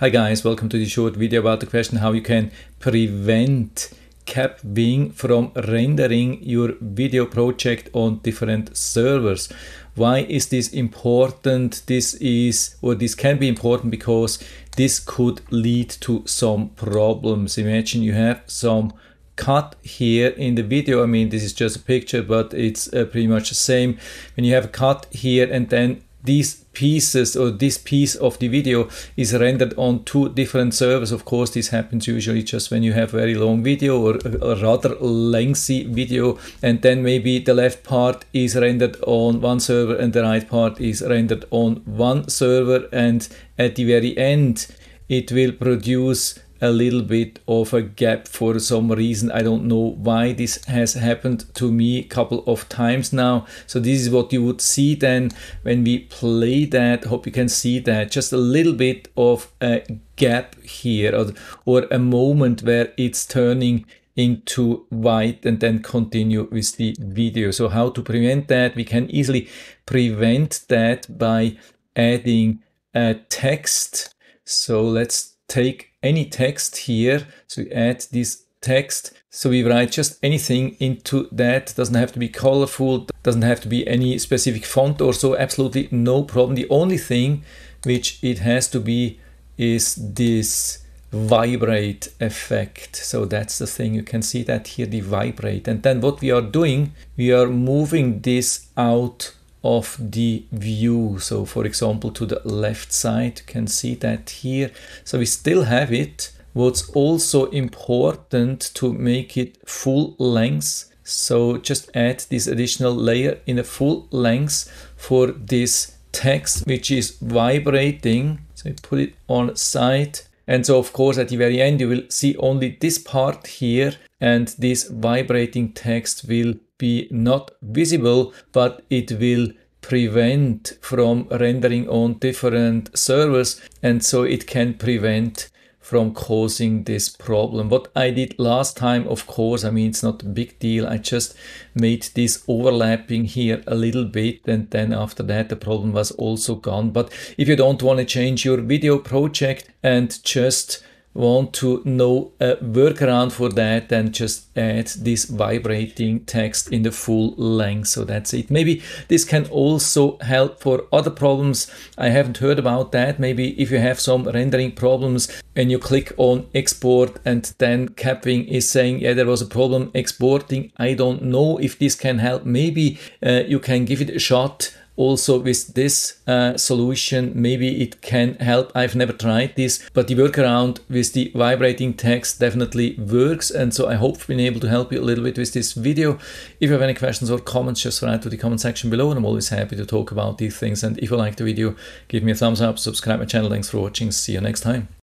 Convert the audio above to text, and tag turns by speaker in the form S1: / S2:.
S1: Hi guys, welcome to this short video about the question how you can prevent Kapwing from rendering your video project on different servers. Why is this important? This is, or this can be important because this could lead to some problems. Imagine you have some cut here in the video. I mean, this is just a picture, but it's uh, pretty much the same. When you have a cut here and then these pieces or this piece of the video is rendered on two different servers. Of course, this happens usually just when you have very long video or a rather lengthy video and then maybe the left part is rendered on one server and the right part is rendered on one server and at the very end it will produce a little bit of a gap for some reason. I don't know why this has happened to me a couple of times now. So this is what you would see then when we play that. Hope you can see that. Just a little bit of a gap here or, or a moment where it's turning into white and then continue with the video. So how to prevent that? We can easily prevent that by adding a text. So let's take any text here. So we add this text. So we write just anything into that. Doesn't have to be colorful, doesn't have to be any specific font or so, absolutely no problem. The only thing which it has to be is this vibrate effect. So that's the thing, you can see that here, the vibrate. And then what we are doing, we are moving this out of the view. So for example, to the left side, you can see that here. So we still have it. What's also important to make it full length. So just add this additional layer in a full length for this text, which is vibrating. So put it on side. And so of course at the very end, you will see only this part here and this vibrating text will be not visible, but it will prevent from rendering on different servers and so it can prevent from causing this problem. What I did last time, of course, I mean, it's not a big deal. I just made this overlapping here a little bit and then after that the problem was also gone. But if you don't want to change your video project and just want to know a workaround for that, then just add this vibrating text in the full length. So that's it. Maybe this can also help for other problems. I haven't heard about that. Maybe if you have some rendering problems and you click on export and then Kapwing is saying, yeah, there was a problem exporting. I don't know if this can help. Maybe uh, you can give it a shot also with this uh, solution maybe it can help. I've never tried this but the workaround with the vibrating text definitely works. And so i hope i've been able to help you a little bit with this video. If you have any questions or comments just write to the comment section below and i'm always happy to talk about these things. And if you like the video give me a thumbs up subscribe my channel. Thanks for watching. See you next time